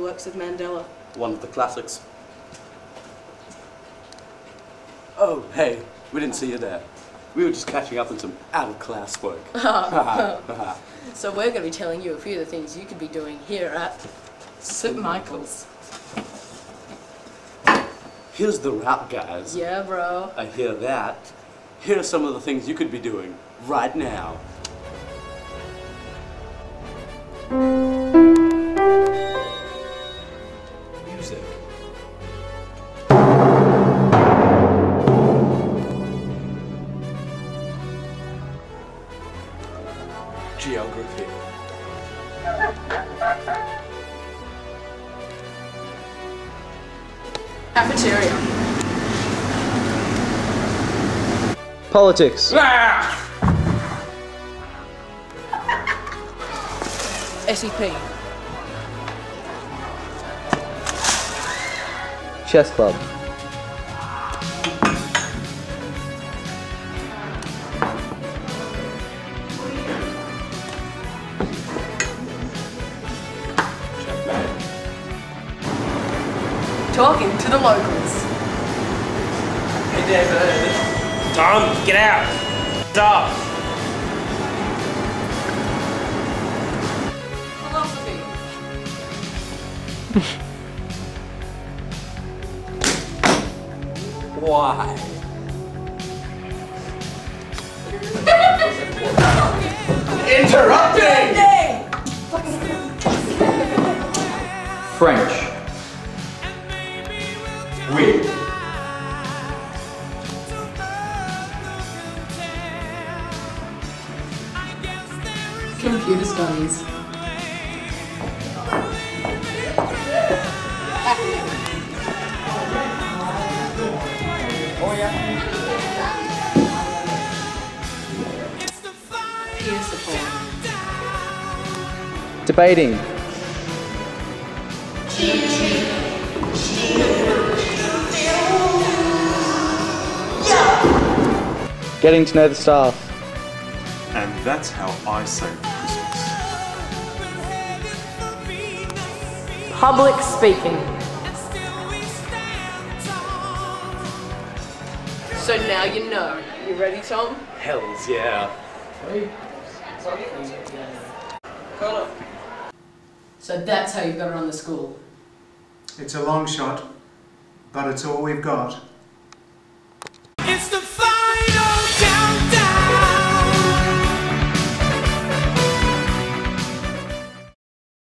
The Works of Mandela. One of the classics. Oh, hey, we didn't see you there. We were just catching up on some out-of-class work. So we're going to be telling you a few of the things you could be doing here at St. Michael's. Here's the route, guys. Yeah, bro. I hear that. Here are some of the things you could be doing right now. Music. Geography. Cafeteria. Politics. Ah! SEP. Chess club. Talking to the locals. Uh, Tom, get out. Stop. Philosophy. Why? Interrupting! French. We. Computer studies. Peer. Debating. Getting to know the staff. And that's how I say Christmas. Public speaking. So now you know. You ready, Tom? Hells yeah. So that's how you've got to run the school. It's a long shot, but it's all we've got.